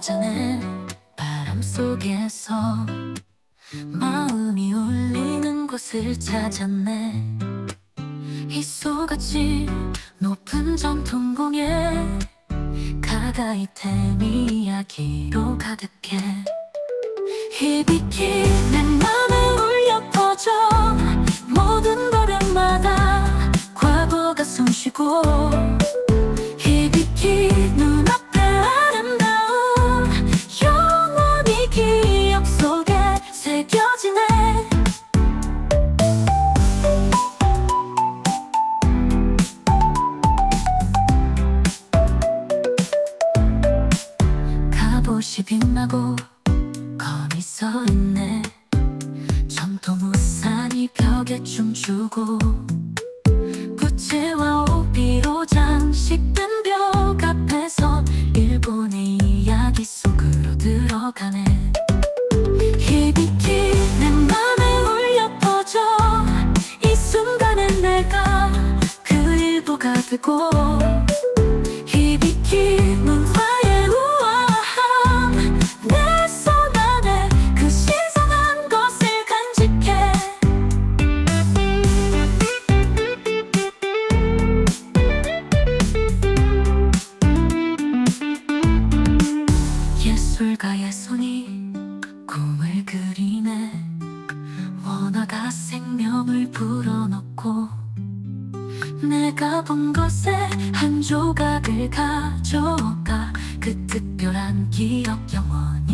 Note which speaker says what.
Speaker 1: 오전에 바람 속에서 마음이 울리는 곳을 찾았네. 희소같이 높은 전통공예 가까이 템 이야기로 가득해. 희비키 내 맘에 울려 퍼져 모든 걸음마다 과거가 숨쉬고 갑옷이 빛나고 검이 서있네. 전통 우산이 벽에 춤추고 부채와 오비로 장식된 벽 앞에서 일본의 이야기 속으로 들어가네. 희비키 내 맘에 울려 퍼져. 이 순간에 내가 그 일부가 되고 예술가의 손이 꿈을 그리네. 원화가 생명을 불어넣고 내가 본 것에 한 조각을 가져가 그 특별한 기억 영원히